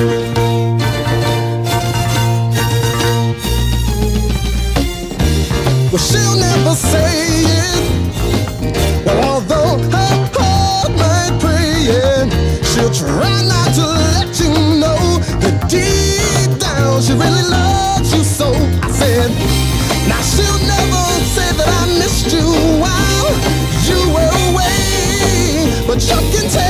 Well, she'll never say it. Well, although her heart might pray it, she'll try not to let you know that deep down she really loves you so. I said, now she'll never say that I missed you while you were away, but you can tell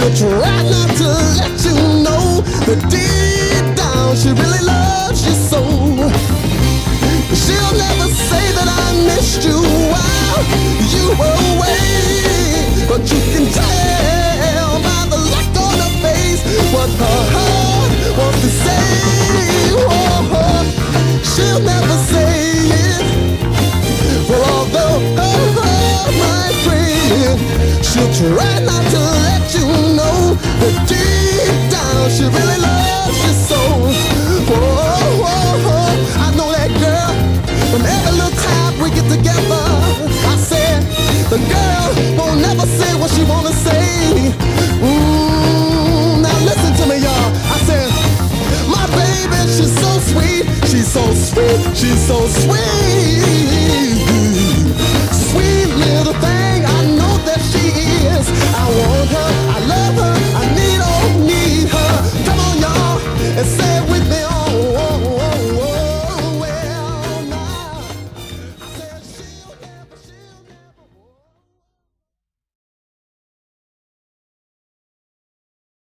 she'll try not to let you know that deep down she really loves you so. She'll never say that I missed you while you were away. But you can tell by the look on her face what her heart wants to say. Oh, she'll never say it. Well, although her heart might break, she'll try not to loves you so. I know that girl. We get together, I said the girl won't never say what she wanna say. Now listen to me, y'all. I said my baby, she's so sweet, she's so sweet, she's so sweet.